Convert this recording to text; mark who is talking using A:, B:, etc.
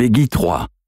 A: Peggy 3.